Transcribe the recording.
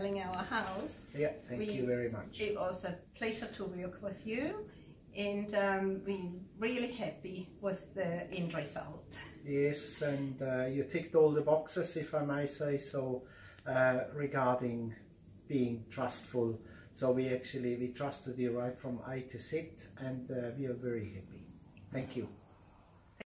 selling our house. Yeah, thank We- you very much. It was a pleasure to work with you and um, we're really happy with the end result. Yes, and uh, you ticked all the boxes, if I may say so, uh, regarding being trustful. So we actually we trusted you right from A to Z, and uh, we are very happy. Thank you.